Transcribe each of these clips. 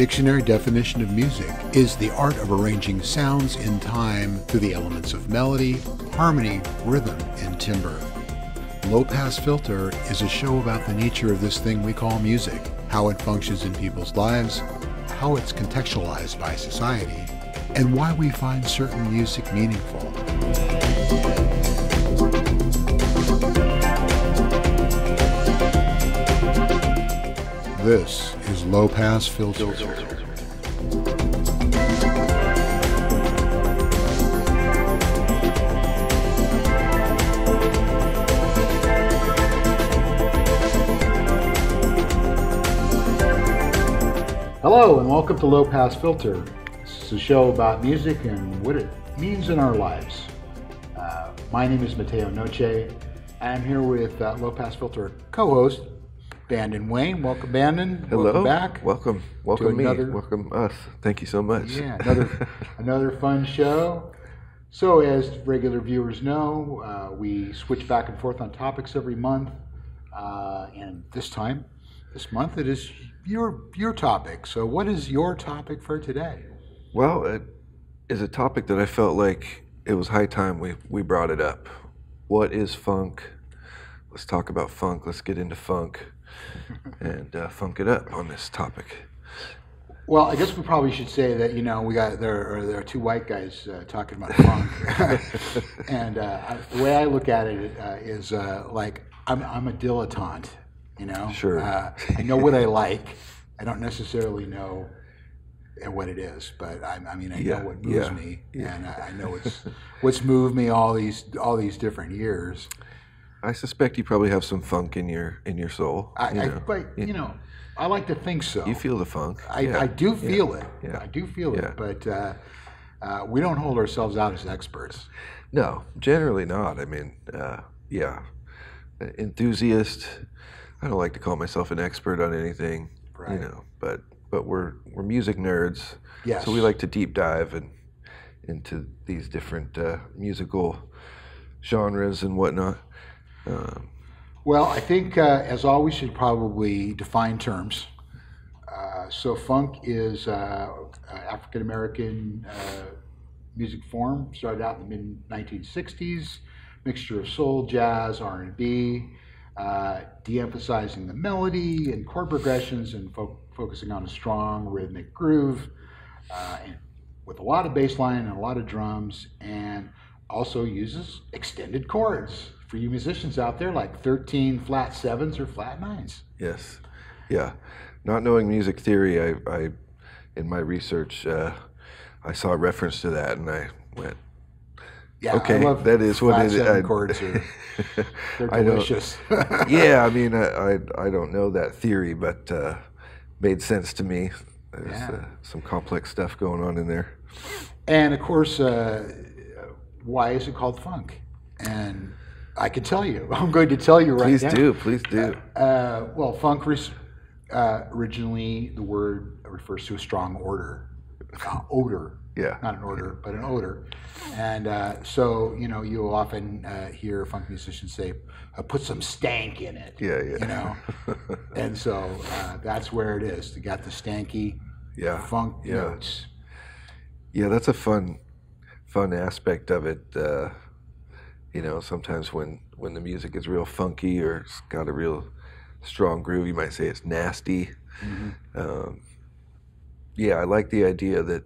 dictionary definition of music is the art of arranging sounds in time through the elements of melody, harmony, rhythm, and timbre. Low Pass Filter is a show about the nature of this thing we call music, how it functions in people's lives, how it's contextualized by society, and why we find certain music meaningful. This is Low Pass Filter. Hello, and welcome to Low Pass Filter. This is a show about music and what it means in our lives. Uh, my name is Mateo Noche. I'm here with uh, Low Pass Filter co-host Bandon Wayne. Welcome, Bandon. Hello. Welcome back. Welcome. Welcome me. another- Welcome us. Thank you so much. Yeah, another another fun show. So, as regular viewers know, uh, we switch back and forth on topics every month, uh, and this time, this month, it is your your topic. So, what is your topic for today? well, it is a topic that I felt like it was high time we, we brought it up. What is funk? Let's talk about funk. Let's get into funk and uh, funk it up on this topic. Well, I guess we probably should say that you know we got there are, there are two white guys uh, talking about funk, and uh, the way I look at it uh, is uh, like I'm I'm a dilettante, you know. Sure. Uh, I know what I like. I don't necessarily know what it is, but I, I mean I Yeah, know what moves yeah, me, yeah. and I, I know what's what's moved me all these all these different years. I suspect you probably have some funk in your in your soul. I, you I know. but you know I like to think so. You feel the funk. I, yeah. I do feel it. yeah, I do feel yeah. it, but uh, uh, we don't hold ourselves out as experts. No, generally not. I mean, uh, yeah, enthusiast. I don't like to call myself an expert on anything, Right. you know. But but we're we're music nerds, Yes. so we like to deep dive and into these different uh, musical genres and whatnot. Um, Well, I think, uh, as always, should probably define terms. Uh, so, funk is uh, uh, African American uh, music form. Started out in the mid 1960s, mixture of soul, jazz, R and B, uh, de-emphasizing the melody and chord progressions and fo- focusing on a strong rhythmic groove, uh, with a lot of bass line and a lot of drums, and also uses extended chords for you musicians out there, like 13 flat sevens or flat nines. yes, yeah. Not knowing music theory, I, I in my research, uh, I saw a reference to that, and I went, Yeah, Okay, I love that is what it- I- chords. Are, they're I don't- yeah, I mean, I, I, I don't know that theory, but uh, made sense to me. There's Yeah. uh, some complex stuff going on in there. And of course, uh, why is it called funk? And I can tell you. I'm going to tell you right Please now. Please do, please do. Uh, well, funk res- uh, originally the word refers to a strong order, uh, odor, Yeah, not an order, but an odor. And uh, so, you know, you'll often uh, hear funk musicians say, uh, "Put some stank in it." yeah, yeah. You know, and so uh, that's where it is. They got the stanky yeah, funk yeah. notes. yeah. That's a fun, fun aspect of it. You know, sometimes when when the music is real funky or it's got a real strong groove, you might say it's nasty. Mhm. Um, yeah, I like the idea that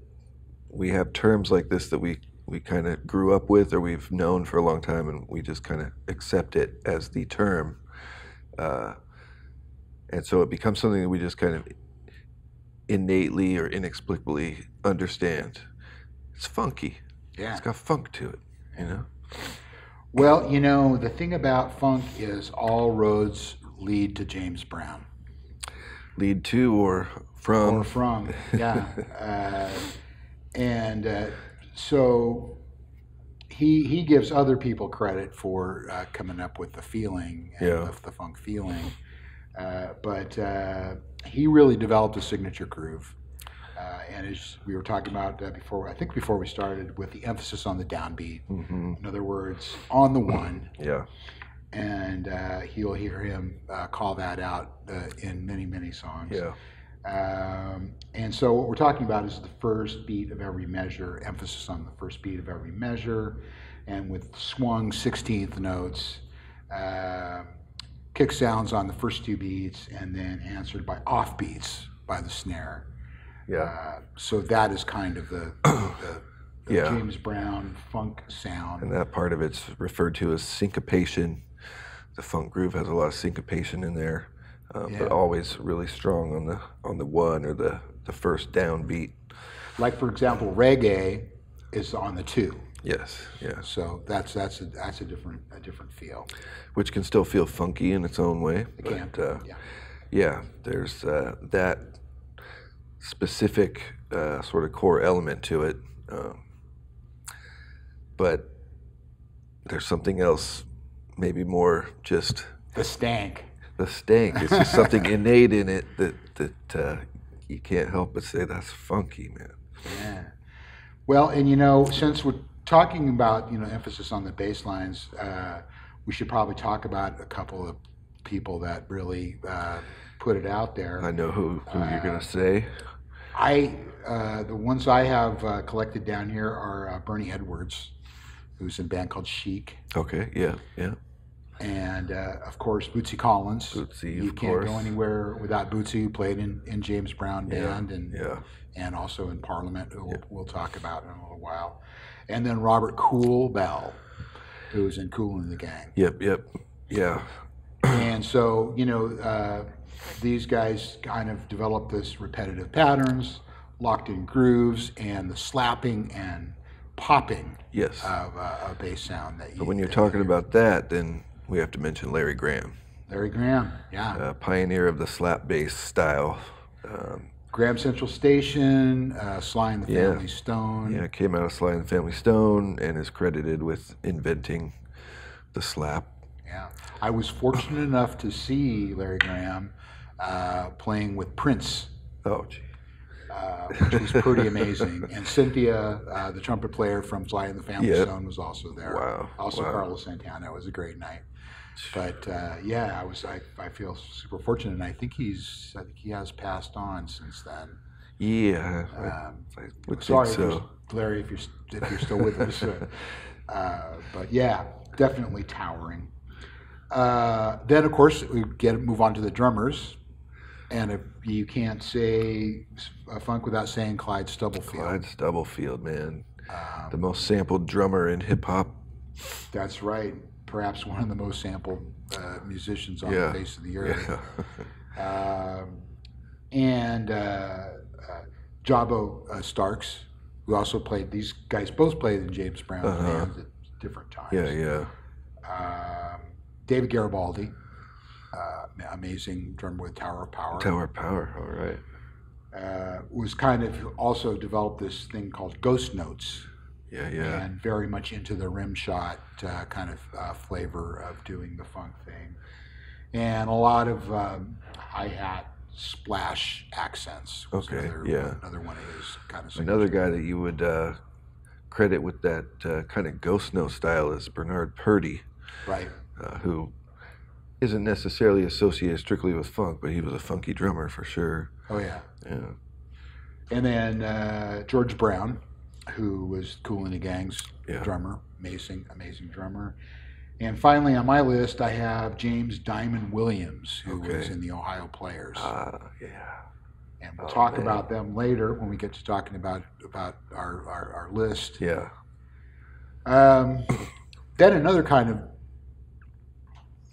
we have terms like this that we we kind of grew up with or we've known for a long time, and we just kind of accept it as the term, uh, and so it becomes something that we just kind of innately or inexplicably understand. It's funky. Yeah. It's got funk to it. You know. Well, you know, the thing about funk is all roads lead to James Brown. Lead to or from. or from, yeah. uh, and uh, so he he gives other people credit for uh, coming up with the feeling and Yeah. the, the funk feeling, uh, but uh, he really developed a signature groove. Uh, and as we were talking about uh, before, I think before we started, with the emphasis on the downbeat. hmm In other words, on the one, Yeah. and uh, you'll hear him uh, call that out uh, in many, many songs. Yeah. Um, and so what we're talking about is the first beat of every measure, emphasis on the first beat of every measure, and with swung 16th notes, uh, kick sounds on the first two beats, and then answered by off beats by the snare. Yeah. Uh, so that is kind of the, the, the Yeah. James Brown funk sound. And that part of it's referred to as syncopation. The funk groove has a lot of syncopation in there, uh, Yeah. but always really strong on the on the one or the the first downbeat. Like for example, reggae is on the two. Yes, yes. So that's that's a that's a different a different feel. Which can still feel funky in its own way. It can. but, uh, yeah. yeah, there's uh, that specific uh, sort of core element to it. Um, but there's something else, maybe more just The stank. the stank. It's just something innate in it that that uh, you can't help but say that's funky, man. Yeah. Well, and you know, since we're talking about you know emphasis on the bass lines, uh, we should probably talk about a couple of people that really uh, put it out there. I know who, who you're gonna say. I uh, the ones I have uh, collected down here are uh, Bernie Edwards, who's in a band called Chic, Okay, yeah, yeah. and uh, of course Bootsy Collins. Bootsy, you can't course. go anywhere without Bootsy, who played in, in James Brown Yeah, band and yeah. and also in Parliament, who we'll, we'll talk about in a little while, and then Robert Kool Bell, who was in Kool and the Gang. Yep, yep, yeah. And so, you know, uh, these guys kind of developed this repetitive patterns, locked in grooves, and the slapping and popping Yes. of uh, a bass sound that you. But when you're talking you- about that, then we have to mention Larry Graham, Larry Graham, yeah, uh, pioneer of the slap bass style. Um, Graham Central Station, uh, Sly and the Yeah. Family Stone, yeah, came out of Sly and the Family Stone and is credited with inventing the slap. Yeah, I was fortunate enough to see Larry Graham uh, playing with Prince, Oh, gee. uh, which was pretty amazing. And Cynthia, uh, the trumpet player from Sly in the Family Yeah. Stone, was also there. Wow, Also wow. Carlos Santana. It was a great night. But uh, yeah, I was I, I feel super fortunate, and I think he's I think he has passed on since then. Yeah, Um, I would sorry, think if so. Larry, if you're if you're still with us. Uh, uh, but yeah, definitely towering. Uh, then of course we get move on to the drummers, and if you can't say uh, funk without saying Clyde Stubblefield. Clyde Stubblefield, man, Um, the most sampled drummer in hip hop. that's right. Perhaps one of the most sampled uh, musicians on Yeah, the face of the earth. yeah. um, and uh, uh, Jabo uh, Starks, who also played. These guys both played in James Brown Uh-huh. bands at different times. yeah, yeah. Um, David Garibaldi, uh, amazing drummer with Tower of Power, Tower of Power. All right. uh, was kind of also developed this thing called Ghost Notes, Yeah, yeah. and very much into the rim shot uh, kind of uh, flavor of doing the funk thing, and a lot of um, hi hat splash accents. was Okay, another, yeah. another one of his kind of Another guy that you would uh, credit with that uh, kind of ghost note style is Bernard Purdie, right. uh, who isn't necessarily associated strictly with funk, but he was a funky drummer for sure. Oh yeah. Yeah. And then uh, George Brown, who was Kool in the Gang's Yeah. drummer, amazing, amazing drummer. And finally, on my list, I have James Diamond Williams, who was in the Ohio Players, Ah, yeah. and we'll oh, talk man. about them later when we get to talking about about our our, our list. Yeah. Um, then another kind of,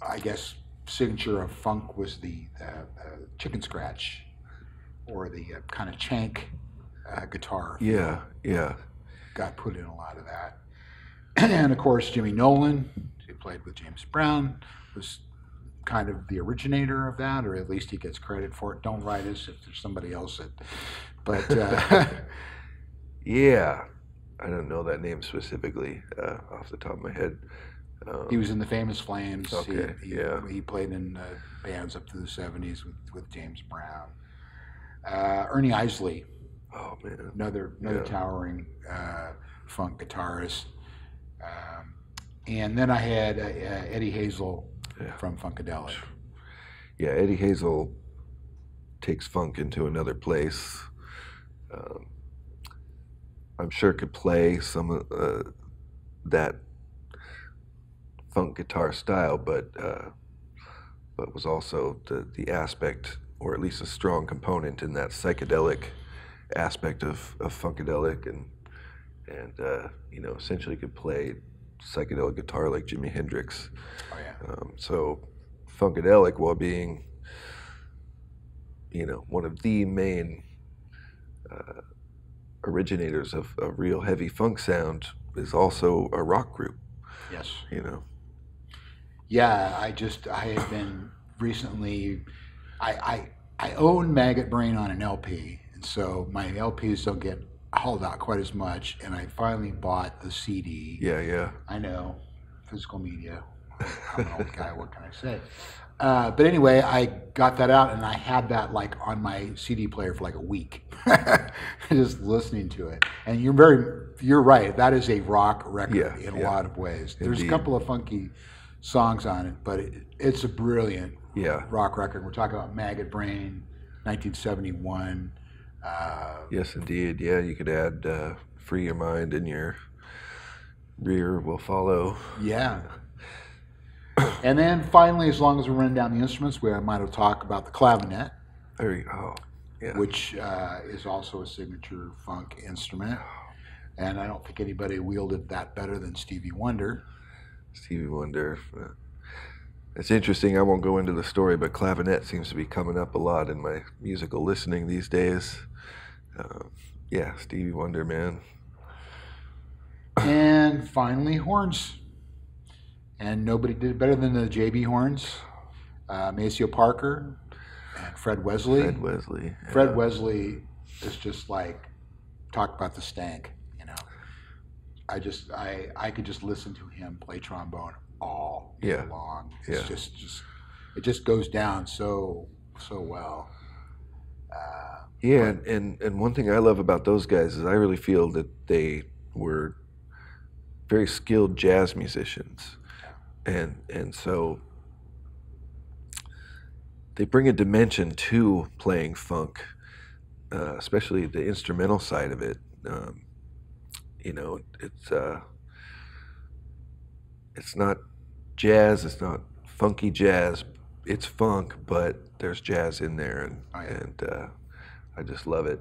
I guess, signature of funk was the uh, uh, chicken scratch, or the uh, kind of chank uh, guitar. Yeah. Yeah. got put in a lot of that. And of course, Jimmy Nolen, who played with James Brown, was kind of the originator of that, or at least he gets credit for it. Don't write us if there's somebody else that. But uh, Yeah. I don't know that name specifically uh, off the top of my head. Um, he was in the Famous Flames. Okay, he, he, yeah. he played in uh, bands up through the 70s with, with James Brown. Uh, Ernie Isley, oh man. another another Yeah. towering uh, funk guitarist. Um, and then I had uh, uh, Eddie Hazel Yeah. from Funkadelic. Yeah, Eddie Hazel takes funk into another place. Um, I'm sure could play some of uh, that funk guitar style, but uh, but was also the the aspect, or at least a strong component in that psychedelic aspect of, of funkadelic, and and uh, you know essentially could play psychedelic guitar like Jimi Hendrix. Oh yeah. Um, so funkadelic, while being you know one of the main uh, originators of a real heavy funk sound, is also a rock group. Yes. You know. Yeah, I just I have been recently. I I I own Maggot Brain on an LP, and so my LPs don't get hauled out quite as much. And I finally bought the CD. Yeah, yeah. I know, physical media. I'm an old guy. What can I say? Uh, but anyway, I got that out, and I had that like on my CD player for like a week, just listening to it. And you're very, you're right. That is a rock record Yeah, in a lot of ways. There's a couple of funky songs on it, but it, it's a brilliant Yeah. rock record. We're talking about Maggot Brain, 1971. Uh, Yes, indeed. Yeah, you could add uh, "Free Your Mind" in your rear will follow. Yeah. and then finally, as long as we're running down the instruments, we might have talked about the clavinet, There you go. Yeah. which uh, is also a signature funk instrument. And I don't think anybody wielded that better than Stevie Wonder. Stevie Wonder. It's interesting. I won't go into the story, but clavinet seems to be coming up a lot in my musical listening these days. Uh, yeah, Stevie Wonder, man. and finally, horns. And nobody did it better than the JB horns. Uh, Maceo Parker and Fred Wesley. Fred Wesley. Fred. Wesley is just like talk about the stank. I just I I could just listen to him play trombone all Yeah. long. It's Yeah. just just it just goes down so so well. Uh, Yeah, and, and and one thing I love about those guys is I really feel that they were very skilled jazz musicians, and and so they bring a dimension to playing funk, uh, especially the instrumental side of it. Um, you know, it's uh, it's not jazz, it's not funky jazz, it's funk, but there's jazz in there, and Oh, yeah. and uh, I just love it.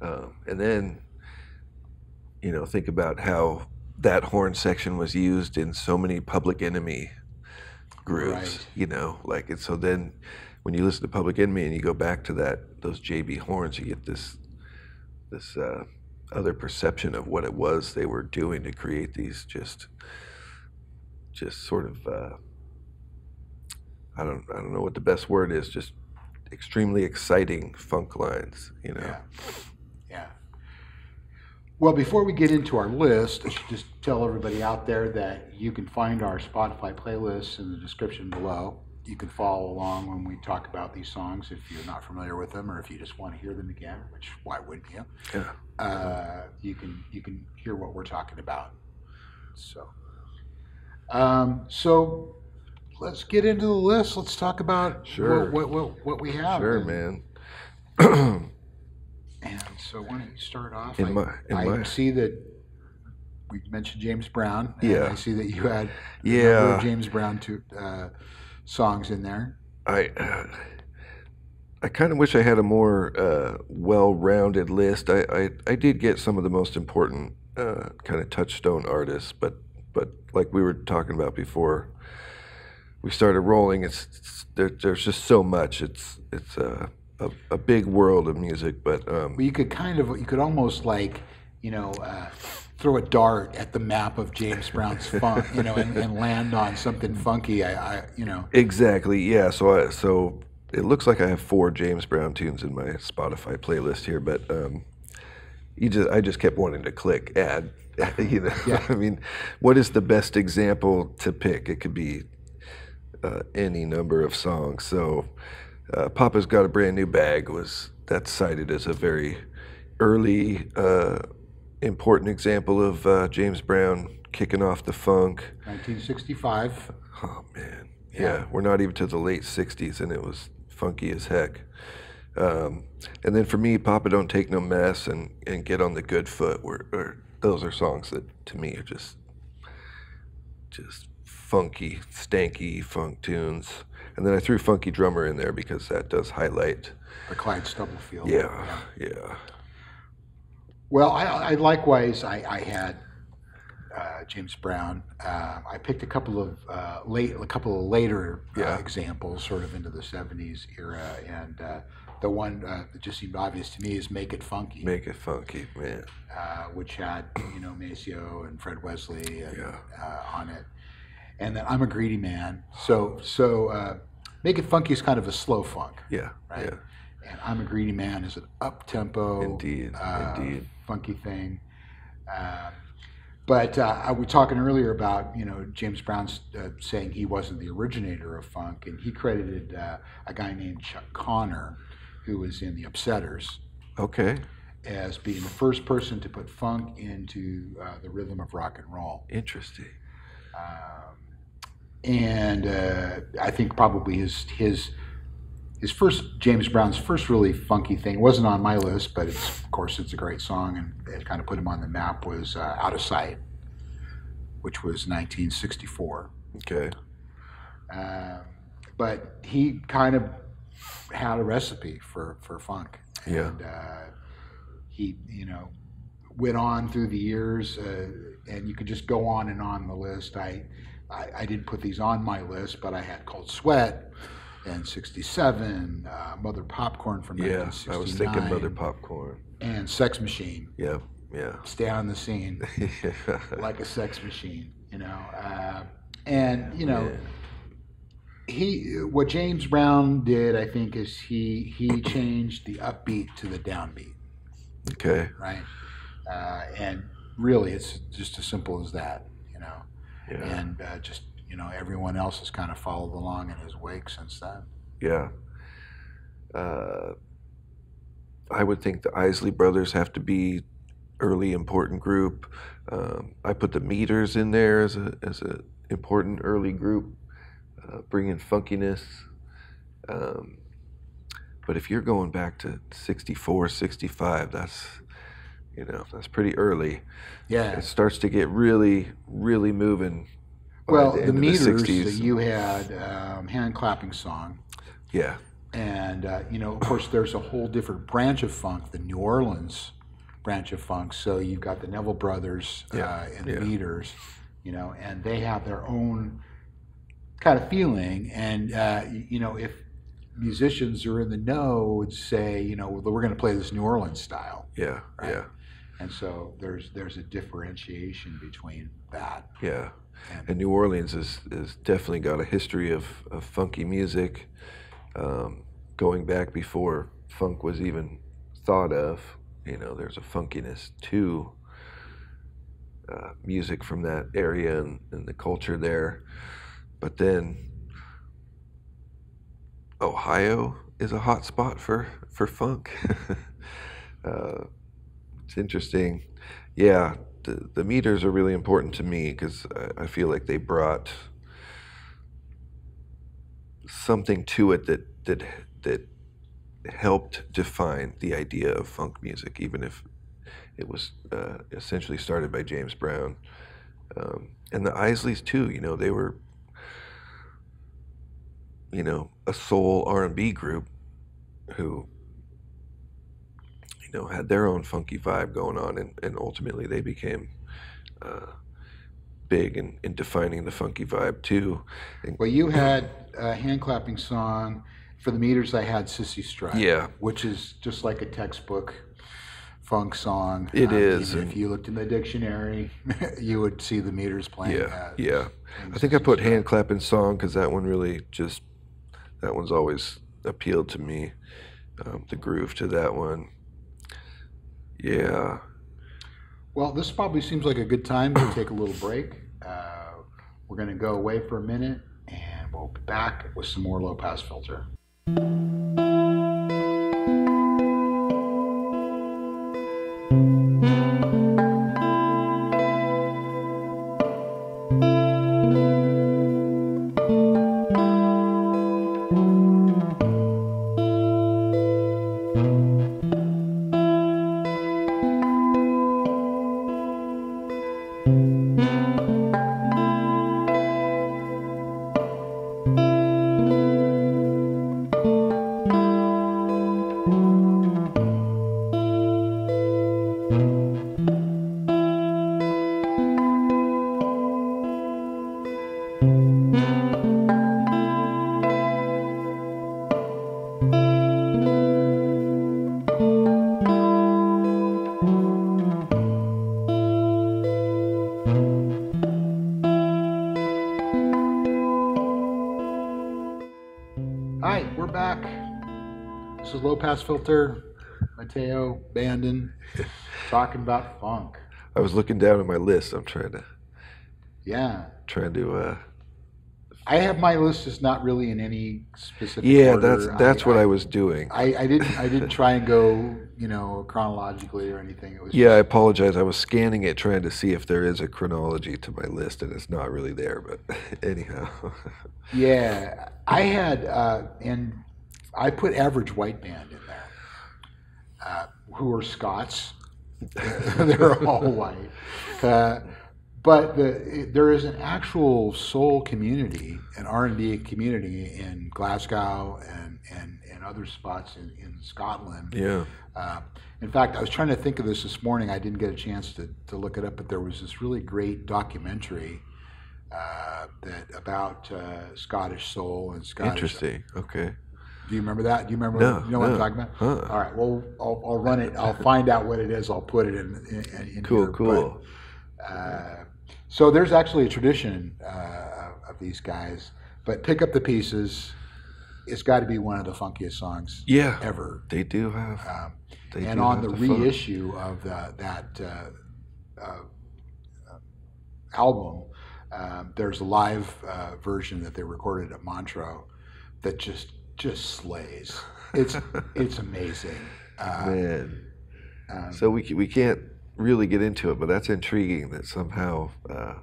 Um, and then, you know, think about how that horn section was used in so many Public Enemy grooves. Right. You know, like and so then when you listen to Public Enemy and you go back to that those JB horns, you get this this uh, other perception of what it was they were doing to create these just just sort of uh, I don't I don't know what the best word is, just extremely exciting funk lines, you know. yeah. Yeah. Well, before we get into our list, I should just tell everybody out there that you can find our Spotify playlists in the description below. You can follow along when we talk about these songs if you're not familiar with them or if you just want to hear them again, which why wouldn't you? Yeah. uh, you can you can hear what we're talking about. So, um, so let's get into the list. Let's talk about Sure. what, what, what, what we have. Sure, man. And so, why don't you start off? In I, my- in I my- see that we mentioned James Brown. and Yeah. I see that you had Yeah. James Brown to, uh, songs in there. I uh, I kind of wish I had a more uh, well-rounded list. I, I I did get some of the most important uh, kind of touchstone artists, but but like we were talking about before, we started rolling. It's, it's there, there's just so much. It's it's a a, a big world of music, but um, But you could kind of, you could almost like, you know, uh, throw a dart at the map of James Brown's funk, you know, and, and land on something funky. I, I you know. Exactly. Yeah. So I, so it looks like I have four James Brown tunes in my Spotify playlist here, but um, you just I just kept wanting to click add. You know, Yeah. I mean, what is the best example to pick? It could be uh, any number of songs. So, uh, Papa's got a brand new bag was that's cited as a very early uh, important example of uh, James Brown kicking off the funk. 1965. Oh man, Yeah. yeah. We're not even to the late '60s, and it was funky as heck. Um, and then for me, Papa Don't Take No Mess and, and Get on the Good Foot were, are those are songs that to me are just just funky, stanky funk tunes. And then I threw Funky Drummer in there because that does highlight. The Clyde Stubblefield. Yeah, yeah. Well, I, I likewise I, I had uh, James Brown. Uh, I picked a couple of uh, late, a couple of later uh, Yeah. examples, sort of into the '70s era, and uh, the one uh, that just seemed obvious to me is "Make It Funky," Make it funky, man. uh, which had you know Maceo and Fred Wesley and, Yeah. uh, on it, and then "I'm a Greedy Man." So, so uh, "Make It Funky" is kind of a slow funk, Yeah, right? yeah. And "I'm a Greedy Man" is an up tempo, Indeed, indeed. funky thing. Um, but uh, I was talking earlier about you know James Brown uh, saying he wasn't the originator of funk, and he credited uh, a guy named Chuck Connor, who was in the Upsetters, Okay, as being the first person to put funk into uh, the rhythm of rock and roll. interesting. Um, and uh, I think probably his his his first James Brown's first really funky thing wasn't on my list, but it's, of course it's a great song and it kind of put him on the map. Was uh, "Out of Sight," which was 1964. Okay, Um, but he kind of had a recipe for for funk. Yeah. And, uh, he you know went on through the years, uh, and you could just go on and on the list. I, I I didn't put these on my list, but I had Cold Sweat and '67, uh, Mother Popcorn from yeah. 1969, I was thinking Mother Popcorn. and Sex Machine. Yeah, yeah. Stay on the scene like a sex machine, you know. Uh, and you know, he what James Brown did, I think, is he he changed the upbeat to the downbeat, okay, right? Uh, and really, it's just as simple as that, you know. yeah, And uh, just you know, everyone else has kind of followed along in his wake since then. yeah. Uh, I would think the Isley Brothers have to be early important group. Um, I put the Meters in there as a as a important early group, uh, bringing funkiness. Um, but if you're going back to 64, 65, that's you know that's pretty early. Yeah. It starts to get really, really moving. Well, the, of meters 60s. that you had um, hand clapping song. yeah, And, uh, you know, of course, there's a whole different branch of funk, the New Orleans branch of funk. So you've got the Neville Brothers uh, Yeah, and the yeah. Meters, you know, and they have their own kind of feeling. And, uh, you know, if musicians are in the know, would say, you know, well, we're going to play this New Orleans style. yeah, Right. yeah, And so there's there's a differentiation between that. yeah. And, New Orleans is, is definitely got a history of, of funky music, um, going back before funk was even thought of. You know, there's a funkiness to uh, music from that area and, and the culture there. But then Ohio is a hot spot for, for funk. uh, it's interesting. Yeah, the, the meters are really important to me because I, I feel like they brought something to it that that that helped define the idea of funk music, even if it was uh, essentially started by James Brown um, and the Isleys too. You know, they were you know a soul R and B group who you know had their own funky vibe going on, and, and ultimately they became. Uh, big in, in defining the funky vibe too. And Well, you had a hand clapping song. For the meters, I had Cissy Strut. Yeah. Which is just like a textbook funk song. It It is. If you looked in the dictionary, you would see the meters playing. Yeah, uh, yeah. I think I put hand clapping song because that one really just that one's always appealed to me. Um, the groove to that one. Yeah. Well, this probably seems like a good time to take a little break. Uh, we're going to go away for a minute and we'll be back with some more low pass filter. This is Low Pass Filter, Mateo Bandon, talking about funk. I was looking down at my list. I'm trying to Yeah. trying to. Uh, I have my list is not really in any specific yeah, order. that's that's what I, was doing. I, I didn't I didn't try and go, you know, chronologically or anything. It was yeah, I apologize. I was scanning it trying to see if there is a chronology to my list, and it's not really there. But anyhow, Yeah, I had, uh, and I put average white band in there, uh, who are Scots. They're all white, uh, but the, there is an actual soul community, an R and B community in Glasgow and and, and other spots in, in Scotland. yeah, Uh, in fact, I was trying to think of this this morning. I didn't get a chance to, to look it up, but there was this really great documentary uh, that about uh, Scottish soul and Scottish. interesting. Okay, Do you remember that? Do you remember? No, you know what I'm talking about? Huh. All right. Well, I'll, I'll run it. I'll find out what it is. I'll put it in. in, in cool, here, cool. But, uh, so there's actually a tradition uh, of these guys. But pick up the pieces. It's got to be one of the funkiest songs Yeah, ever. they do have. Um, They and do on have the funk. reissue of the, that uh, uh, uh, album, um, there's a live uh, version that they recorded at Montreux that just just slays. It's it's amazing. Uh, Man, um, so we we can't really get into it, but that's intriguing that somehow uh,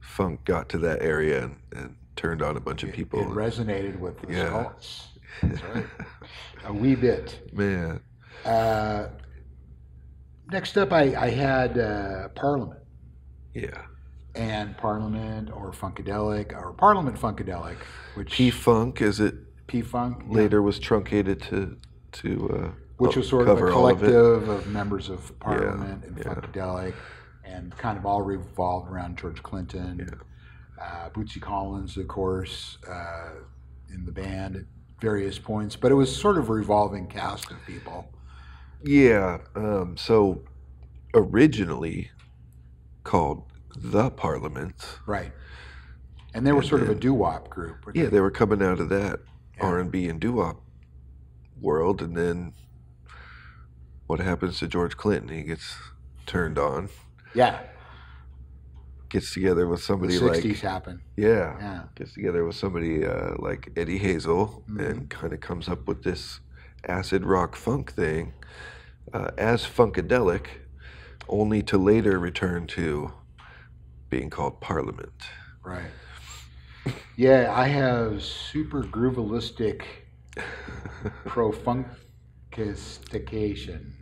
funk got to that area and, and turned on a bunch of people. it resonated with the Yeah. That's right. a wee bit. Man, Uh, next up, I, I had uh, Parliament. yeah. and Parliament or Funkadelic or Parliament Funkadelic, which P Funk, as it P Funk yeah, later was truncated to to uh, which was sort of a all of collective of, members of Parliament and yeah. Funkadelic, and kind of all revolved around George Clinton, uh, Bootsy Collins, of course, uh, in the band at various points. But it was sort of a revolving cast of people. Yeah. Um, so originally called the Parliament. Right. And they were And sort of a then- doo wop group. Yeah, they? they were coming out of that Yeah. R and B and doo wop world, and then what happens to George Clinton? He gets turned on, yeah. gets together with The somebody 60s like happened. yeah, Yeah. gets together with somebody uh, like Eddie Hazel, Mm-hmm. and kind of comes up with this acid rock funk thing uh, as Funkadelic, only to later return to being called Parliament. Right. Yeah, I have super groovalistic profunkistication,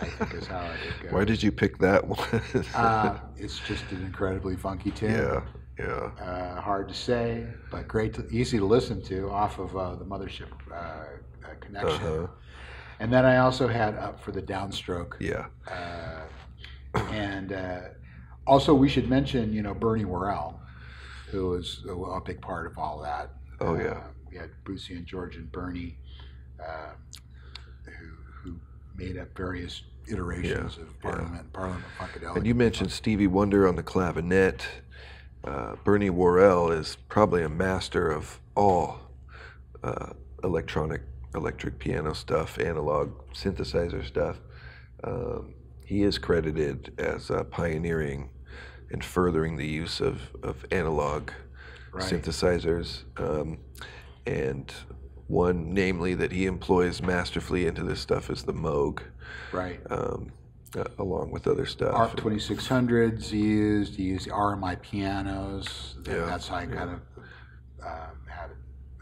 I think is how it goes. Why did you pick that one? Uh, it's just an incredibly funky tune. yeah, yeah. Uh, hard to say, but great, to, easy to listen to off of uh, the Mothership uh, uh, connection. Uh-huh. And then I also had Up for the Downstroke. Yeah. Uh, and uh, also, we should mention, you know, Bernie Worrell, who was a, a big part of all that. Oh, Uh, yeah. we had Bootsy and George and Bernie, uh, who, who made up various iterations Yeah, of Parliament, Parliament Funkadelic. And you mentioned Stevie Wonder on the clavinet. Uh, Bernie Worrell is probably a master of all uh, electronic, electric piano stuff, analog synthesizer stuff. Um, he is credited as uh, pioneering and furthering the use of, of analog Right. synthesizers. Um, and one, namely, that he employs masterfully into this stuff is the Moog, right. um, uh, along with other stuff. ARP 2600s he used. He used the RMI pianos. That- Yeah, That's how he yeah. kind of uh, had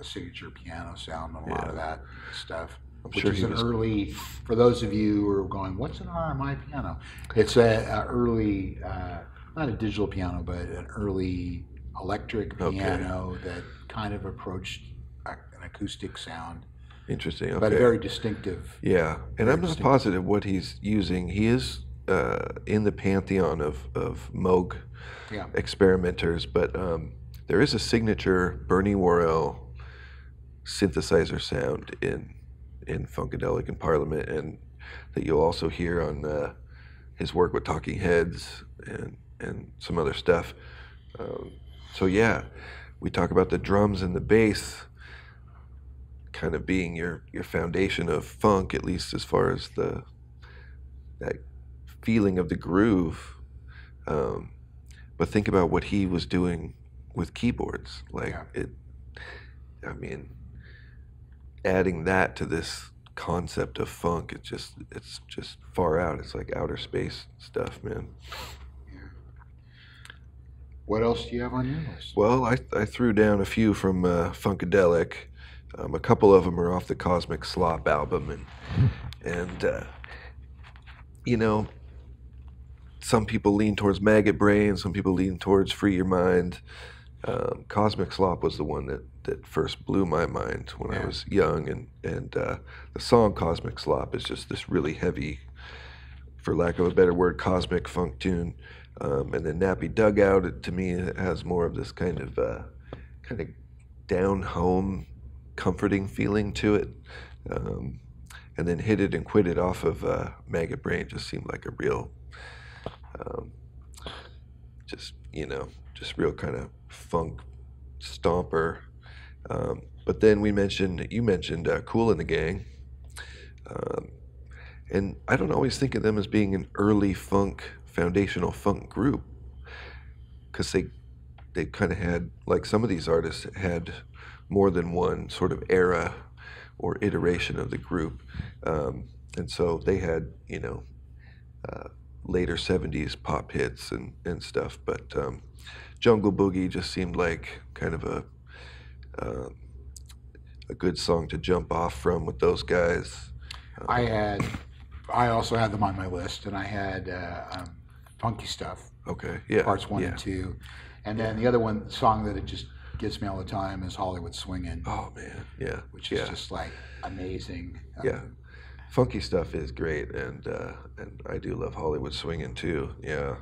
a signature piano sound on a lot of that stuff. I'm which sure is an was- early, for those of you who are going, what's an RMI piano? It's a, a early, uh, not a digital piano, but an early electric Okay. piano that kind of approached an acoustic sound, Interesting. Okay. but a very distinctive. yeah, and I'm not positive what he's using. He is uh, in the pantheon of of Moog Yeah. experimenters, but um, there is a signature Bernie Worrell synthesizer sound in in Funkadelic and Parliament, and that you'll also hear on uh, his work with Talking Heads and and some other stuff. Um, so yeah, we talk about the drums and the bass kind of being your your foundation of funk, at least as far as the that feeling of the groove. Um, but think about what he was doing with keyboards, like Yeah. it. I mean, adding that to this concept of funk, it's just it's just far out. It's like outer space stuff, man. What else do you have on your list? Well, I, I threw down a few from uh, Funkadelic. Um, a couple of them are off the Cosmic Slop album, and and uh, you know, some people lean towards Maggot Brain, some people lean towards Free Your Mind. Um, Cosmic Slop was the one that, that first blew my mind when I was young, and and uh, the song Cosmic Slop is just this really heavy, for lack of a better word, cosmic funk tune. Um, and then Nappy Dugout, it, to me, it has more of this kind of uh, kind of down home, comforting feeling to it. Um, and then Hit It and Quit It off of uh, Maggot Brain just seemed like a real, um, just you know, just real kind of funk stomper. Um, but then we mentioned you mentioned uh, Kool in the Gang, um, and I don't always think of them as being an early funk foundational funk group because they they kind of had like some of these artists had more than one sort of era or iteration of the group, um, and so they had you know uh, later '70s pop hits and and stuff, but um, Jungle Boogie just seemed like kind of a um a good song to jump off from with those guys. I had, I also had them on my list, and I had uh, um, Funky Stuff, Okay, yeah, parts one yeah. and two. And then the other one song that it just gets me all the time is Hollywood Swingin', Oh man, yeah, which is yeah. just like amazing. Um, Yeah. Funky stuff is great, and uh, and I do love Hollywood swinging too. Yeah,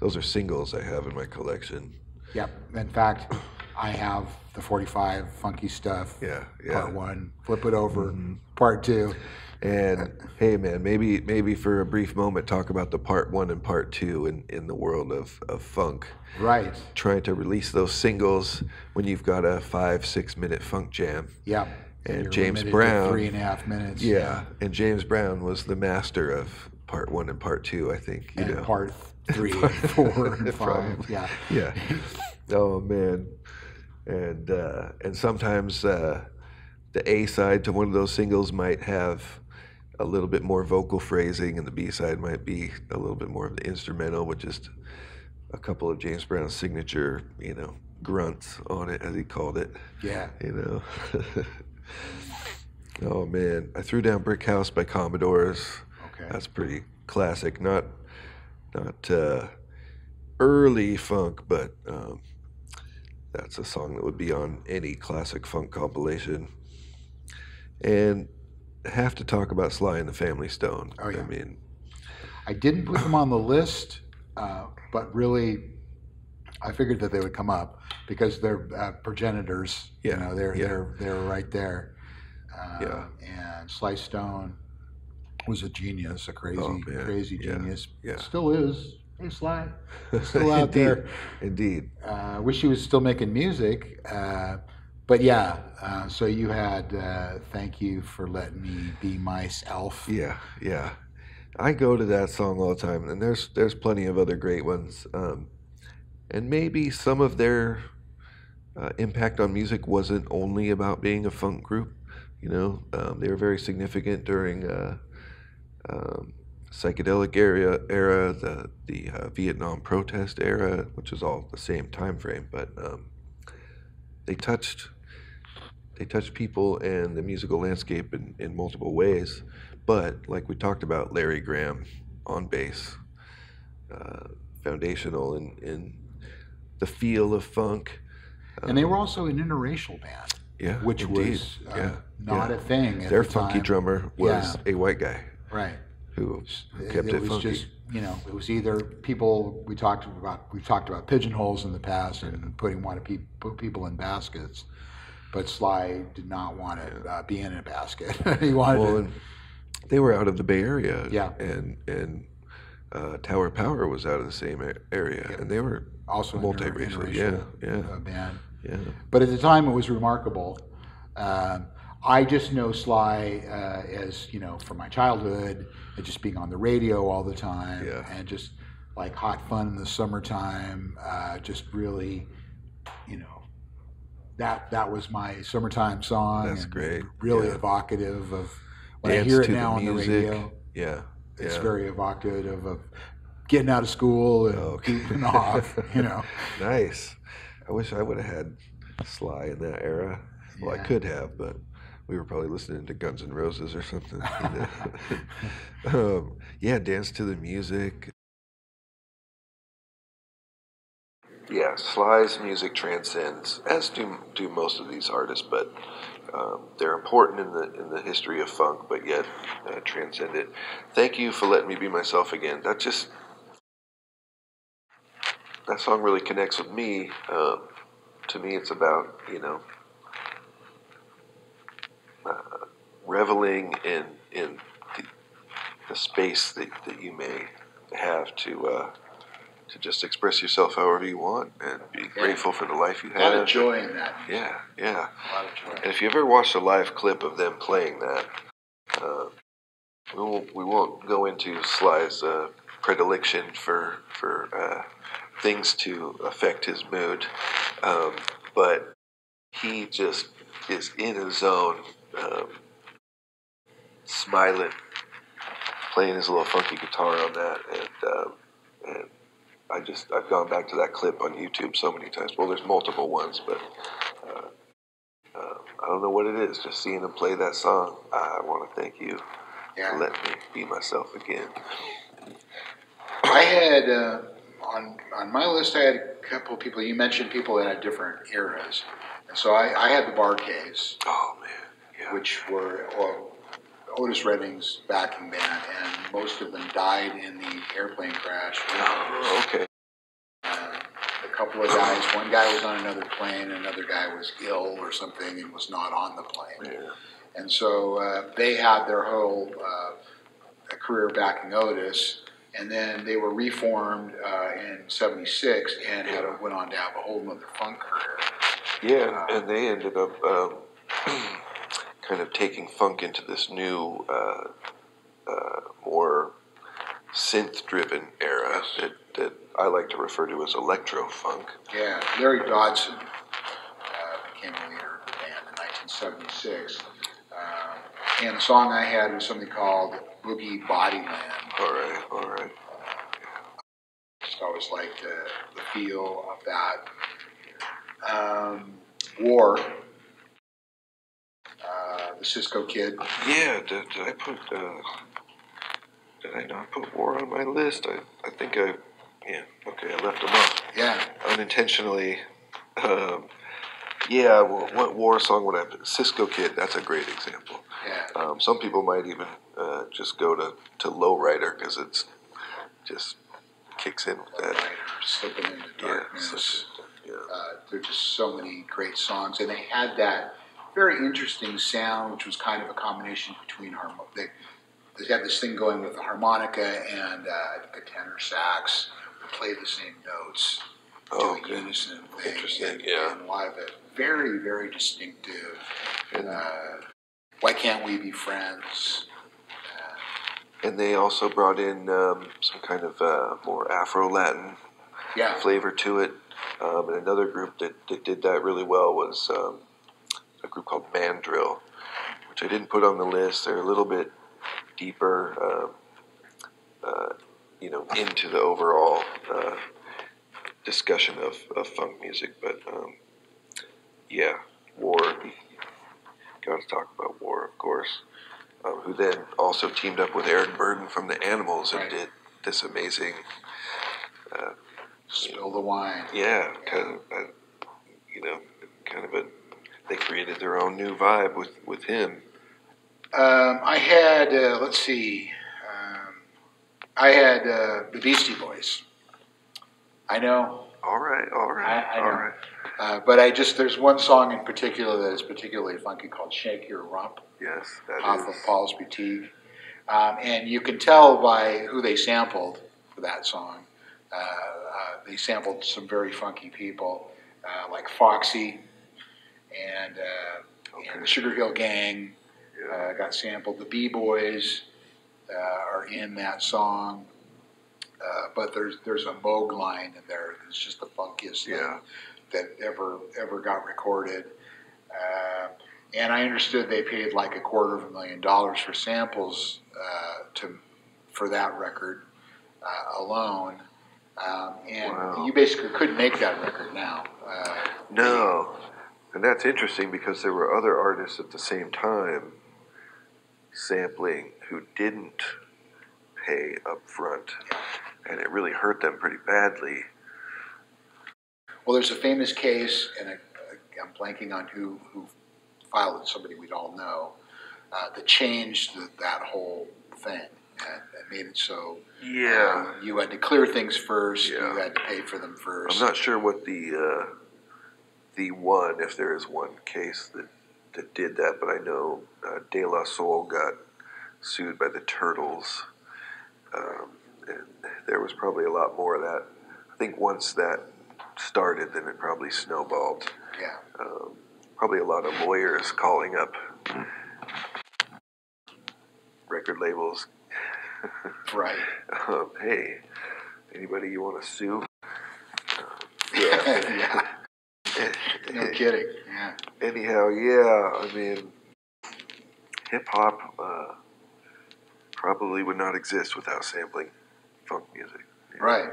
those are singles I have in my collection. Yep. In fact, I have the 45 Funky Stuff, Yeah, yeah. part one, flip it over, Mm-hmm. part two. And hey, man, maybe maybe for a brief moment, talk about the part one and part two in, in the world of, of funk. Right. Trying to release those singles when you've got a five six minute funk jam. yeah And you're James Brown- Three and a half minutes. Yeah, and James Brown was the master of part one and part two. I think you And know. part three and four and five. Probably. Yeah. yeah. Oh man, and uh, and sometimes uh, the A side to one of those singles might have a little bit more vocal phrasing, and the B side might be a little bit more of the instrumental with just a couple of James Brown's signature, you know, grunts on it, as he called it. Yeah. You know. oh man, I threw down "Brick House" by Commodores. Okay. That's pretty classic. Not not uh, early funk, but um, that's a song that would be on any classic funk compilation. And have to talk about Sly and the Family Stone. Oh, yeah. I mean, I didn't put them on the list, uh, but really, I figured that they would come up because they're uh, progenitors. Yeah, You know, they're yeah. they're they're right there. Uh, Yeah. And Sly Stone was a genius, a crazy, Oh, crazy genius. yeah. Still is. Hey, Sly. Still out Indeed. there. Indeed. Uh, wish he was still making music. But yeah, uh, so you had uh, thank you for letting me be myself. Yeah, yeah. I go to that song all the time, and there's there's plenty of other great ones. Um, and maybe some of their uh, impact on music wasn't only about being a funk group. You know, um, they were very significant during uh, um, psychedelic era, era, the the uh, Vietnam protest era, which is all the same time frame. But um, they touched they touched people and the musical landscape in, in multiple ways. But like we talked about, Larry Graham on bass, uh, foundational in, in the feel of funk. And they were also an interracial band, Yeah, which indeed. was uh, yeah, not yeah. a thing. Their the funky time. drummer was Yeah. a white guy Right. who who It, kept it, it was funky. just you know it was either people we talked about we've talked about pigeonholes in the past and putting want to pe- put people in baskets, but Sly did not want to uh, be in a basket. he wanted well, to. they were out of the Bay Area. Yeah. and and uh, Tower Power was out of the same area, and they were also multiracial. Yeah, yeah, uh, band. yeah. But at the time, it was remarkable. Um, I just know Sly uh, as you know from my childhood, and just being on the radio all the time, Yeah. and just like hot fun in the summertime. Uh, just really, you know, that that was my summertime song. That's great, Really yeah. evocative of when I hear it to the now on the radio. Yeah. It's yeah. very evocative of getting out of school and Oh, okay. off. You know. Nice. I wish I would have had Sly in that era. Well, I could have, but we were probably listening to Guns N' Roses or something. um, yeah, dance to the music. Yeah, Sly's music transcends, as do do most of these artists, but um, they're important in the in the history of funk, but yet uh, transcend it. Thank you for letting me be myself again. That just that song really connects with me. Um, to me, it's about you know uh, reveling in in the, the space that, that you may have to uh, to just express yourself however you want and be grateful for the life you have. A lot have. of joy in that. Yeah, yeah. A lot of joy. And if you ever watched a live clip of them playing that, uh, we won't we won't go into Sly's uh, predilection for for uh, things to affect his mood, um, but he just is in his zone, um, smiling, playing his little funky guitar on that, and um, and I just I've gone back to that clip on YouTube so many times. Well, there's multiple ones, but. Uh, uh, I don't know what it is. Just seeing him play that song, I want to thank you for Yeah. letting me be myself again. I had uh, on on my list. I had a couple of people. You mentioned people that had different eras, and so I, I had the Bar-Kays, Oh man, yeah. which were well, Otis Redding's backing band, and most of them died in the airplane crash. Oh, okay. Uh, a couple of guys. One guy was on another plane. Another guy was ill or something and was not on the plane. Yeah. And so uh, they had their whole uh, career backing Otis, and then they were reformed uh, in '76 and had a, went on to have a whole other funk career. Yeah, and they ended up um, kind of taking funk into this new, uh, uh, more synth-driven era that, that I like to refer to as electro funk. Yeah, Larry Dodson uh, became the leader of the band in 1976, uh, and the song I had was something called Boogie Bodyland. All right, all right. Just always liked the, the feel of that. Um, War, uh, the Cisco Kid. Yeah, did, did I put uh, did I not put War on my list? I, I think I yeah okay I left them off Yeah, unintentionally. Um, yeah, what, what War song would I? Put? Cisco Kid. That's a great example. yeah. Um, some people might even uh, just go to to Lowrider because it's just kicks in with that. Slipping into Yeah, Darkness. such- yeah. Uh, there are just so many great songs, and they had that very interesting sound, which was kind of a combination between harmo- they, they had this thing going with the harmonica and uh, the tenor sax play the same notes, Oh, do a okay. unison thing, Interesting, and, yeah. and a of it very, very distinctive. And, Uh, Why can't we be friends? and they also brought in um, some kind of uh, more Afro Latin Yeah, flavor to it. Um, and another group that, that did that really well was um, a group called Mandrill, which I didn't put on the list. They're a little bit deeper, um, uh, you know, into the overall uh, discussion of, of funk music. But um, yeah, War. Got to talk about War, of course. Um, who then also teamed up with Eric Burdon from the Animals and Right. did this amazing spill the wine. yeah, kind of, uh, you know, kind of a. They created their own new vibe with with him. Um, I had, uh, let's see, um, I had uh, the Beastie Boys. I know, All right, all right, I- I all right. uh, but I just, there's one song in particular that is particularly funky called Shake Your Rump Yes, that off is. of Paul's Boutique. Um, and you can tell by who they sampled for that song. Uh, uh, they sampled some very funky people uh, like Foxy and uh, and the Sugar Hill Gang Yeah. uh, got sampled. The B Boys uh, are in that song, uh, but there's there's a Moog line in there. It's just the funkiest thing that ever ever got recorded. And I understood they paid like a quarter of a million dollars for samples uh, to for that record uh, alone. Um, and Wow. you basically couldn't make that record now. Uh, No, and that's interesting because there were other artists at the same time sampling who didn't pay up front, and it really hurt them pretty badly. Well, there's a famous case, and I, I'm blanking on who, who filed it, somebody we'd all know, uh, that changed the, that whole thing and, and made it so uh, you had to clear things first, Yeah. you had to pay for them first. I'm not sure what the uh, the one, if there is one case that that did that, but I know uh, De La Soul got sued by the Turtles, um, and there was probably a lot more of that. I think once that started, then it probably snowballed. Yeah. Um, probably a lot of lawyers calling up record labels. Right. um, hey, anybody you want to sue? Um, yeah. yeah. Kidding. Yeah. Anyhow, yeah, I mean, hip hop uh, probably would not exist without sampling funk music. Right.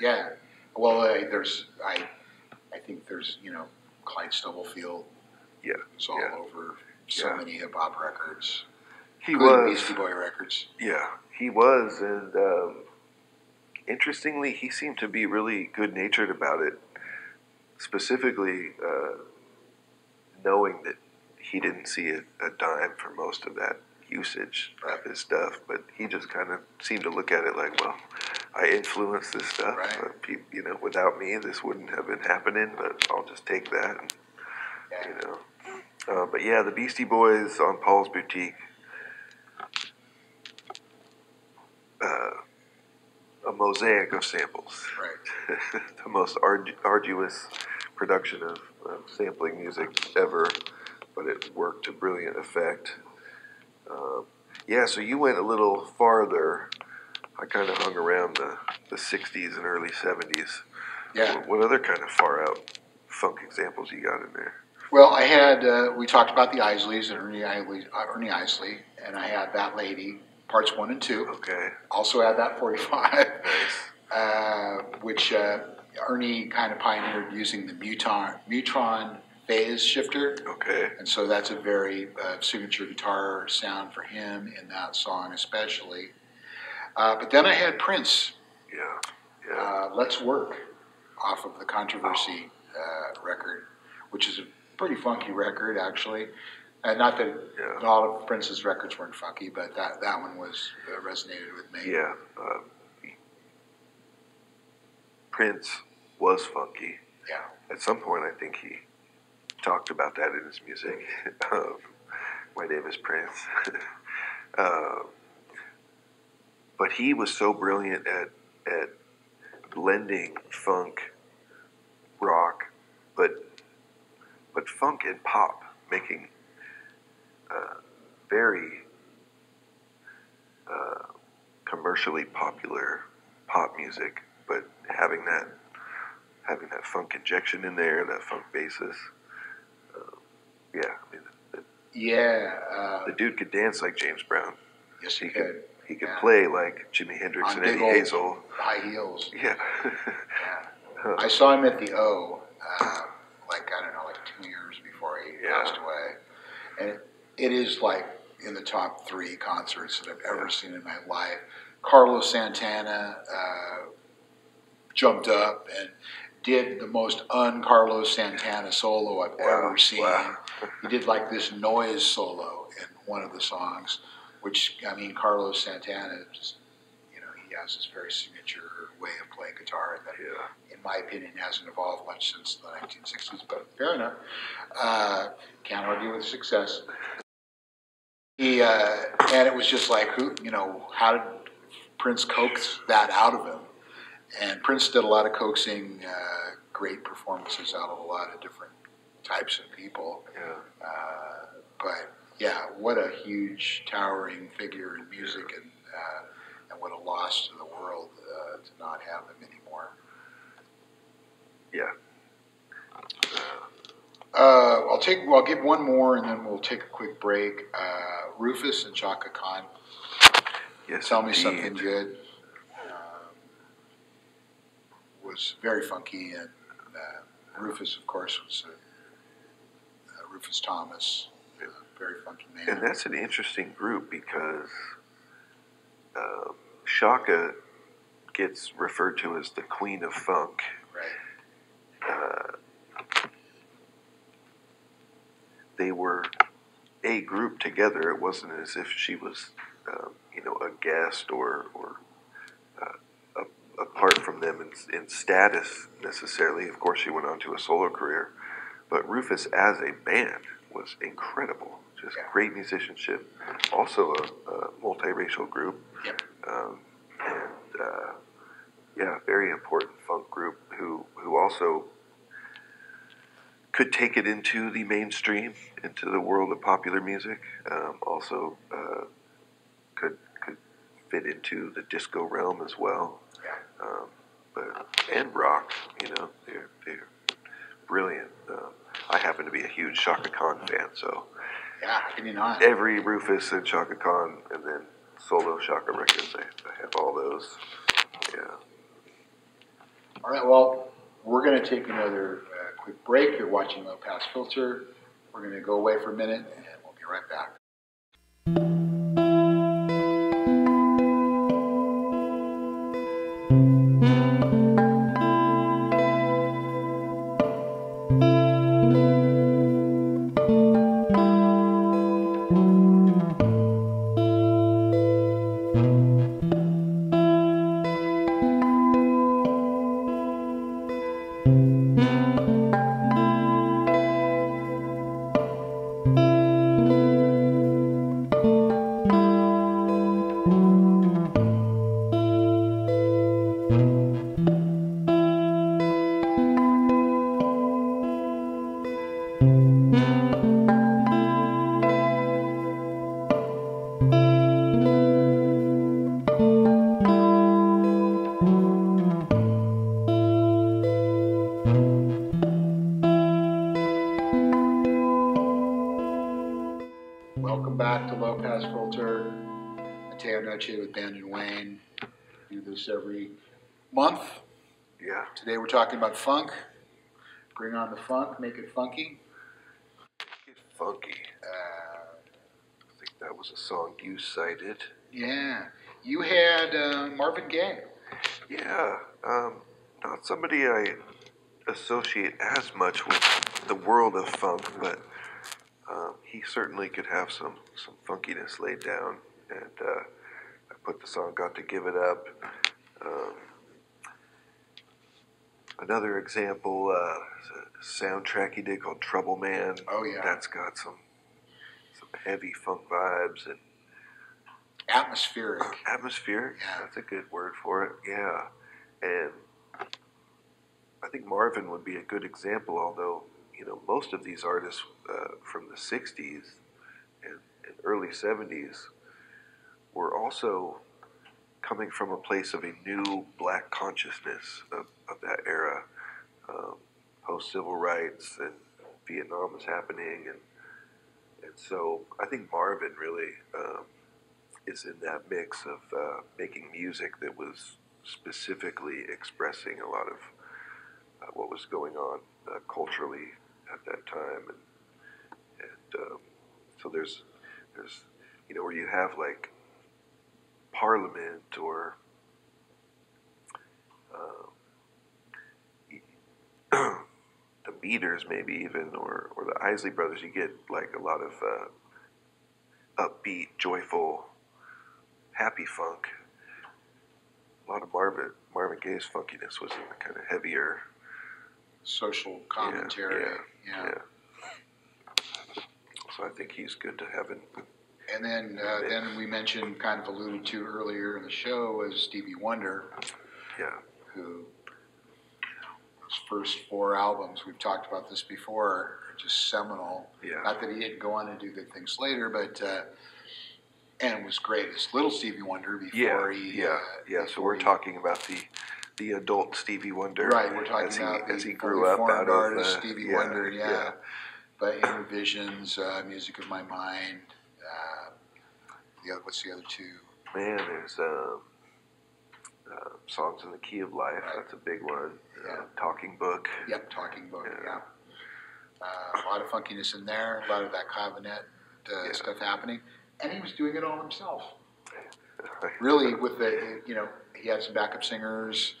Yeah. Well, uh, there's I, I think there's you know Clyde Stubblefield. Yeah, It's all yeah. over so Yeah. many hip hop records. He including was, Beastie Boy records. yeah, he was, and um, interestingly, he seemed to be really good natured about it. Specifically, uh, knowing that he didn't see a, a dime for most of that usage of his stuff, but he just kind of seemed to look at it like, well, I influenced this stuff. Right. But pe- you know, without me, this wouldn't have been happening. But I'll just take that, and, Yeah. you know. Uh, but yeah, the Beastie Boys on Paul's Boutique. Uh, a mosaic of samples. Right. the most ardu- arduous production of, of sampling music ever, but it worked to brilliant effect. Um, yeah, so you went a little farther. I kind of hung around the, the 60s and early 70s. Yeah. What, what other kind of far out funk examples you got in there? Well, I had uh, we talked about the Isleys and Ernie Isley, uh, Ernie Isley, and I had that lady parts one and two. Okay, Also had that forty-five, nice. uh, which uh, Ernie kind of pioneered using the Mutron Mutron phase shifter, Okay, and so that's a very uh, signature guitar sound for him in that song, especially. Uh, but then I had Prince, yeah, yeah, uh, "Let's Work," off of the Controversy uh, record, which is a pretty funky record, actually. And not that yeah. all of Prince's records weren't funky, but that, that one was uh, resonated with me. Yeah. Uh, Prince was funky. Yeah. At some point, I think he talked about that in his music. um, my name is Prince. uh, but he was so brilliant at at blending funk, rock, but but funk and pop, making uh, very uh, commercially popular pop music, but having that having that funk injection in there, that funk basis. Uh, yeah, I mean, the, Yeah. Uh, the dude could dance like James Brown. yes, He he could could. he could Yeah. play like Jimi Hendrix On and Eddie Hazel. High heels. Yeah. Yeah. I saw him at the O, uh, like, I don't know, like two years before he Yeah. passed away. And it, it is like in the top three concerts that I've ever seen in my life. Carlos Santana uh, jumped up and did the most un-Carlos Santana solo I've Wow, ever seen. wow. He did like this noise solo in one of the songs, which I mean, Carlos Santana just you know he has this very signature way of playing guitar that, yeah. in my opinion, hasn't evolved much since the 1960s. But fair enough. Uh, can't argue with success. He uh, and it was just like who you know how did Prince coax that out of him? And Prince did a lot of coaxing, uh, great performances out of a lot of different types of people. Yeah. Uh, but yeah, what a huge, towering figure in music, and uh, and what a loss to the world uh, to not have him anymore. Yeah. Uh, I'll take. Well, I'll give one more, and then we'll take a quick break. Uh, Rufus and Chaka Khan. Yes. Tell me indeed. something good. Um, was very funky, and uh, Rufus, of course, was uh, uh, Rufus Thomas, a very funky man. And that's an interesting group because um, Chaka gets referred to as the Queen of Funk. right. Uh, they were a group together. It wasn't as if she was, um, you know, a guest or or apart from them in, in status necessarily. Of course, she went on to a solo career, but Rufus as a band was incredible. Just Yeah. great musicianship. Also a, a multiracial group. Yep. Um, and uh, yeah, very important funk group who who also could take it into the mainstream, into the world of popular music. Um, also, uh, could could fit into the disco realm as well. Um, but and rock, you know, they're they're brilliant. Uh, I happen to be a huge Chaka Khan fan, so Yeah. Can you not? every Rufus and Chaka Khan, and then solo Chaka records, I, I have all those. Yeah. All right. Well, we're going to take another uh, quick break. You're watching Low Pass Filter. We're going to go away for a minute, and we'll be right back. Talking about funk. Bring on the funk, make it funky. Get funky. Uh, I think that was a song you cited. yeah, you had uh, Marvin Gaye. Yeah. Um, not somebody I associate as much with the world of funk, but um, he certainly could have some, some funkiness laid down. And uh, I put the song Got to Give It Up. Um, another example, uh, a soundtrack he did called Trouble Man. Oh yeah, That's got some some heavy funk vibes and atmospheric. atmospheric. Yeah. That's a good word for it. Yeah, and I think Marvin would be a good example. Although you know most of these artists uh, from the '60s and, and early '70s were also coming from a place of a new black consciousness of, of that era, um, post civil rights and Vietnam was happening, and and so I think Marvin really um, is in that mix of uh, making music that was specifically expressing a lot of uh, what was going on uh, culturally at that time, and and um, so there's there's you know where you have like Parliament or um, the Meters maybe even or or the Isley Brothers, you get like a lot of uh, upbeat, joyful, happy funk. A lot of Marvin Marvin Gaye's funkiness was in the kind of heavier Social commentary. yeah, yeah. So I think he's good to have in. And then, uh, then we mentioned, kind of alluded to earlier in the show, was Stevie Wonder, Yeah, who first four albums, we've talked about this before, are just seminal. Yeah. Not that he didn't go on to do good things later, but uh, and it was great. It's little Stevie Wonder before Yeah, he. yeah, uh, yeah. So we're he- talking about the the adult Stevie Wonder, Right, we're talking as he, about as he grew up out of uh, Stevie yeah, Wonder, yeah. But Innervisions, uh, Music of My Mind, uh, the other, what's the other two? Man, there's um, uh, songs in the key of life. Right. That's a big one. Yeah. Uh, Talking book. Yep, Talking Book, Yeah. yeah. Uh, a lot of funkiness in there, a lot of that clavinet uh, stuff happening, and he was doing it all himself. Really, with the you know, he had some backup singers,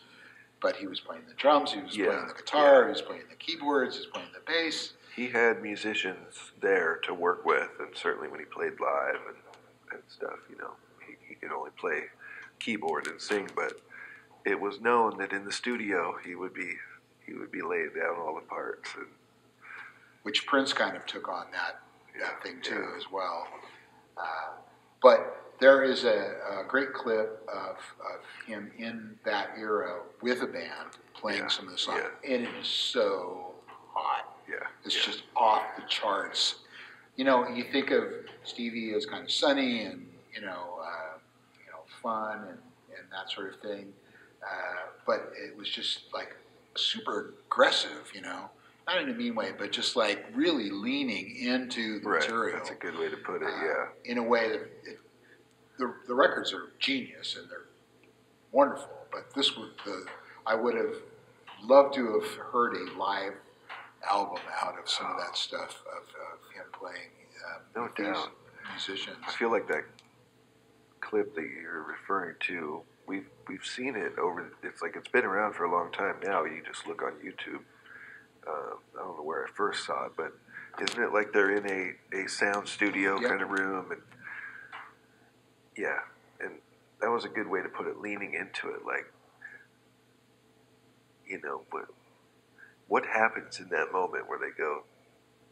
but he was playing the drums, he was playing the guitar, he was playing the keyboards, he was playing the bass. he had musicians there to work with, and certainly when he played live and, and stuff, you know, he, he could only play keyboard and sing, but it was known that in the studio he would be he would be laying down all the parts and which Prince kind of took on that Yeah, that thing too yeah. as well. Uh, but there is a, a great clip of, of him in that era with a band playing Yeah, some of the songs, and it is so hot. yeah, It's just off the charts. You know, you think of Stevie as kind of sunny and you know, uh, you know, fun and, and that sort of thing, uh, but it was just like super aggressive. You know, not in a mean way, but just like really leaning into the right. material That's a good way to put it. uh, Yeah. in a way that it, the the records are genius and they're wonderful. But this was the I would have loved to have heard a live album out of some of that stuff of, of him playing um, No doubt. musicians. I feel like that clip that you're referring to, we've we've seen it over. It's like it's been around for a long time now. You just look on YouTube. Uh, I don't know where I first saw it, but isn't it like they're in a, a sound studio Yeah. kind of room and yeah, and that was a good way to put it. Leaning into it, like you know what what happens in that moment where they go,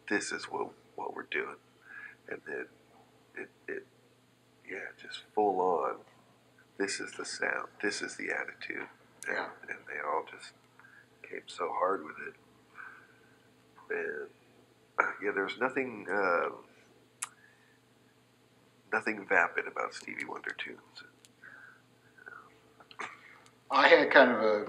"This is what what we're doing," and then it it yeah, just full on. This is the sound. This is the attitude. And, Yeah. and they all just came so hard with it. And uh, yeah, there's nothing, um nothing vapid about Stevie Wonder tunes. I had kind of a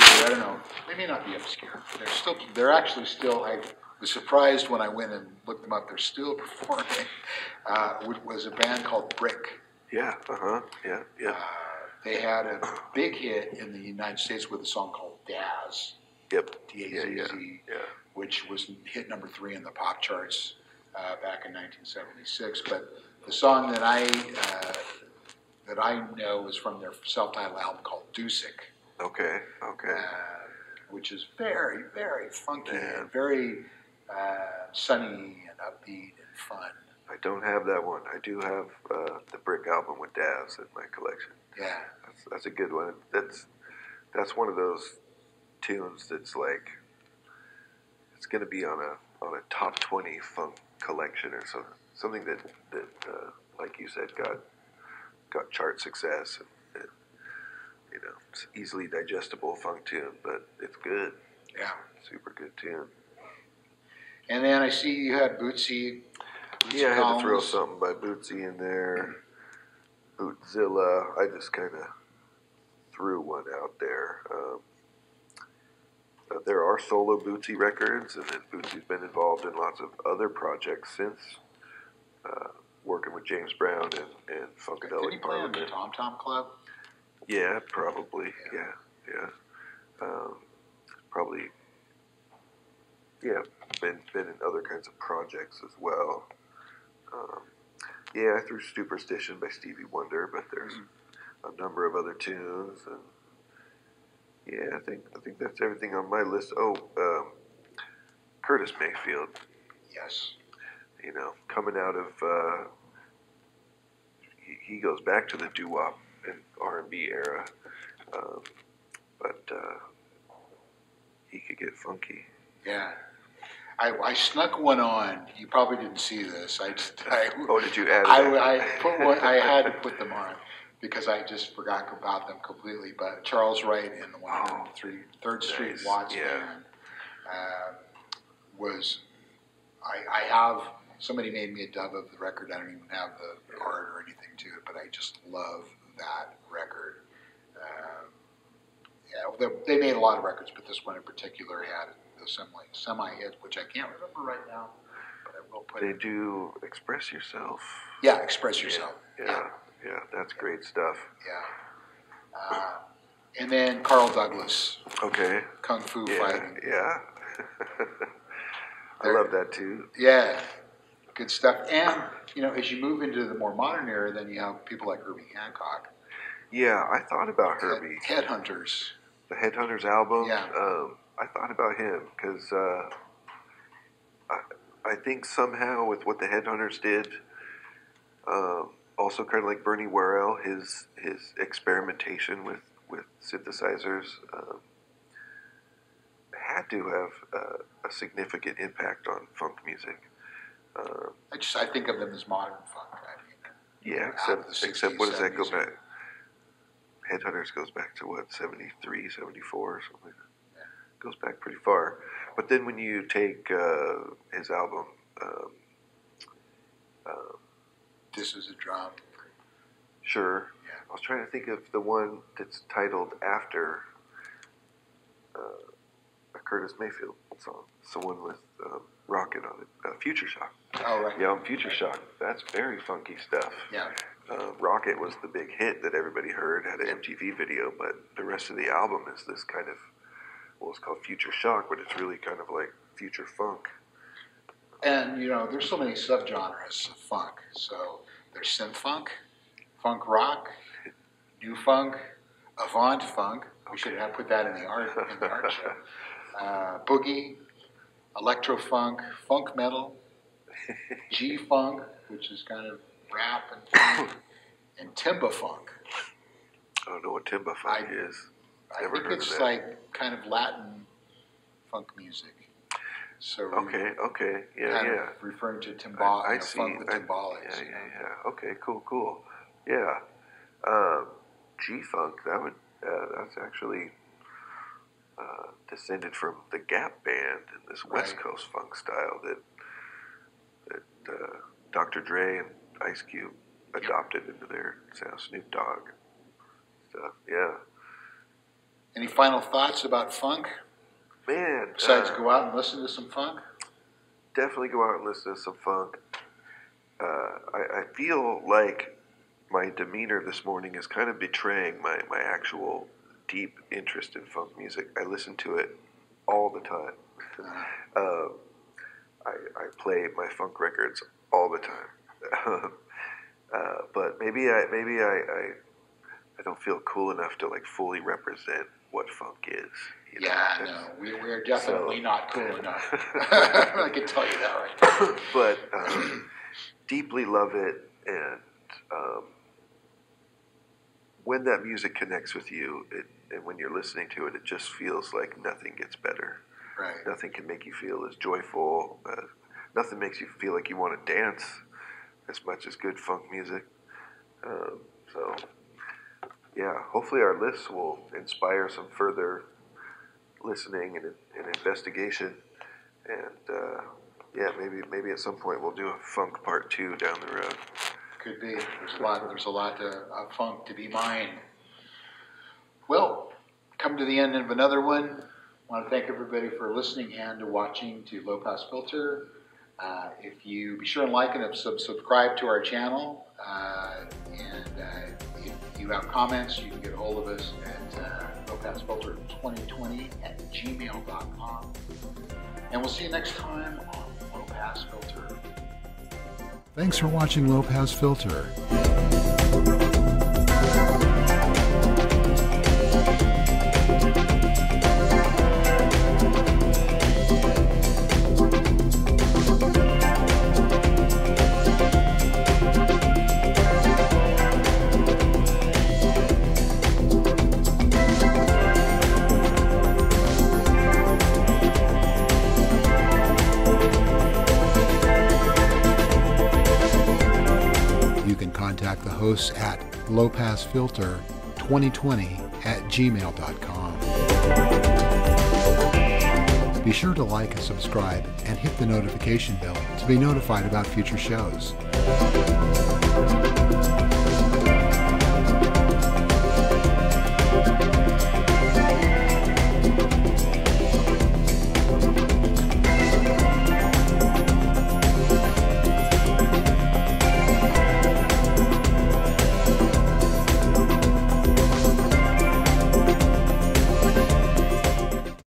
I don't know, they may not be obscure. They're still they're actually still I was surprised when I went and looked them up. They're still performing. Uh, was a band called Brick. Yeah. Uh huh. Yeah. Yeah. Uh, they had a big hit in the United States with a song called Daz, Yep. D A Yeah. Yeah. Yeah. which was hit number three in the pop charts uh, back in 1976. But the song that I uh, that I know is from their self-titled album called Dusic, Okay. Okay. uh, which is very, very funky Yeah. and very uh, sunny and upbeat and fun. I don't have that one. I do have uh, the Brick album with Daz in my collection. Yeah, That's, that's a good one. That's that's one of those tunes that's like it's going to be on a on a top twenty funk collection or something. Something that that uh, like you said got got chart success and, and you know it's easily digestible funk tune, but it's good. yeah. Super good tune. And then I see you had Bootsy. Yeah, I had to throw something by Bootsy in there. Bootzilla. I just kind of threw one out there. Um, uh, there are solo Bootsy records, and then Bootsy's been involved in lots of other projects since uh, working with James Brown and, and Did he Funkadelic play on the. Tom Tom Club? Yeah, probably. Yeah, yeah. Um, probably. Yeah, been been in other kinds of projects as well. Um, yeah, I threw "Superstition" by Stevie Wonder, but there's a number of other tunes, and yeah, I think I think that's everything on my list. Oh, um, Curtis Mayfield. Yes. You know, coming out of uh, he, he goes back to the doo wop and R and B era, um, but uh, he could get funky. Yeah. I, I snuck one on. You probably didn't see this. I, I, Oh, did you add? I. I put one. I had to put them on because I just forgot about them completely. But Charles Wright in the 103 Third Street Nice. Watts Yeah. band. Uh, was, I, I have, somebody made me a dub of the record. I don't even have the art or anything to it, but I just love that record. Um, yeah, they, made a lot of records, but this one in particular had the semi, semi hit, which I can't remember right now, but I will put They it. do express yourself. Yeah, Express Yourself. Yeah, yeah, that's great stuff. Yeah. Uh, and then Carl Douglas, Okay. Kung Fu Yeah, Fighting. yeah. I love that too. Yeah, good stuff. And, you know, as you move into the more modern era, then you have people like Herbie Hancock, Yeah, I thought about Herbie. Head, Headhunters. The Headhunters album. Yeah. Um, I thought about him because uh, I, I think somehow with what the Headhunters did, um, also kind of like Bernie Worrell, his his experimentation with with synthesizers um, had to have uh, a significant impact on funk music. Um, I just, I think of them as modern funk. I mean, yeah, except except 60s, what does that go back? Headhunters goes back to what 73, 74 or something. Yeah. Goes back pretty far. But then when you take uh, his album, um, uh, this is a drum. sure. Yeah. I was trying to think of the one that's titled after uh, a Curtis Mayfield song. It's the one with um, Rocket on it, uh, Future Shock. Oh, right. Yeah, on Future Shock. That's very funky stuff. Yeah. Uh, Rocket was the big hit that everybody heard, had an MTV video, but the rest of the album is this kind of, well, it's called Future Shock, but it's really kind of like future funk. And, you know, there's so many subgenres of funk. So there's synth funk, funk rock, new funk, avant funk. We should have put that in the art, in the art show. Uh, boogie, electro funk, funk metal, G funk, which is kind of rap and and timba funk. I don't know what timba funk I- is. I Never think heard of it's like kind of Latin funk music. So Okay, okay, yeah, yeah. referring to I, timbal, I know, see. funk with I- timbales. yeah, yeah, yeah. Okay, cool, cool. Yeah. Um, G funk. That would. Uh, that's actually uh, descended from the Gap Band and this West Right. Coast funk style that that uh, Dr. Dre and Ice Cube adopted into their sound. Snoop Dogg stuff. Yeah. Any final thoughts about funk? Man. Besides, uh, go out and listen to some funk. definitely go out and listen to some funk. Uh, I, I feel like my demeanor this morning is kind of betraying my, my actual deep interest in funk music. I listen to it all the time. Uh, Uh, I, I play my funk records all the time. uh, but maybe I maybe I, I I don't feel cool enough to like fully represent what funk is. you know? yeah, That's- no, we, we're definitely So- not cool enough. I can tell you that right but um, deeply love it and um, when that music connects with you it, and when you're listening to it it just feels like nothing gets better Right. nothing can make you feel as joyful uh, nothing makes you feel like you want to dance as much as good funk music um, so yeah hopefully our lists will inspire some further listening and, and investigation and uh, yeah, maybe maybe at some point we'll do a funk part two down the road. Could be. There's a lot. There's a lot to, of funk to be mined. Well, come to the end of another one. I want to thank everybody for listening and watching to Low Pass Filter. Uh, if you be sure and like and sub- subscribe to our channel, uh, and uh, if you have comments, you can get a hold of us at uh, lowpassfilter2020 at gmail.com. And we'll see you next time on Low Pass Filter. Thanks for watching Low Pass Filter. Hosts at lowpassfilter2020 at gmail.com. Be sure to like and subscribe and hit the notification bell to be notified about future shows.